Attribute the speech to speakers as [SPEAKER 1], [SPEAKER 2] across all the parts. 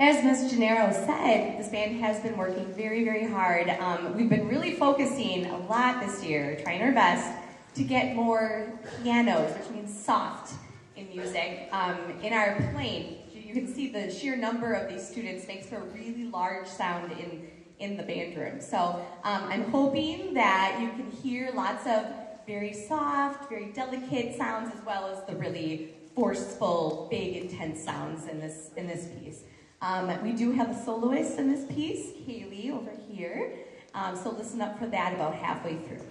[SPEAKER 1] As Ms. Gennaro said, this band has been working very, very hard. Um, we've been really focusing a lot this year, trying our best to get more pianos, which means soft in music, um, in our playing. You can see the sheer number of these students makes for a really large sound in, in the band room. So um, I'm hoping that you can hear lots of very soft, very delicate sounds, as well as the really forceful, big, intense sounds in this, in this piece. Um, we do have a soloist in this piece, Kaylee, over here. Um, so listen up for that about halfway through.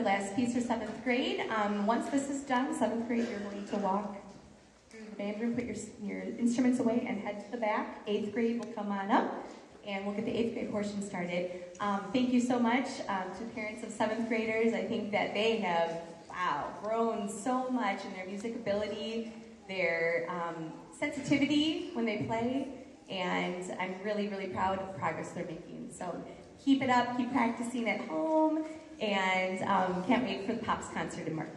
[SPEAKER 1] Our last piece for seventh grade. Um, once this is done, seventh grade, you're going to walk through the band room, put your, your instruments away, and head to the back. Eighth grade will come on up, and we'll get the eighth grade portion started. Um, thank you so much um, to parents of seventh graders. I think that they have, wow, grown so much in their music ability, their um, sensitivity when they play, and I'm really, really proud of the progress they're making. So keep it up, keep practicing at home, and um, can't wait for the Pops concert in March.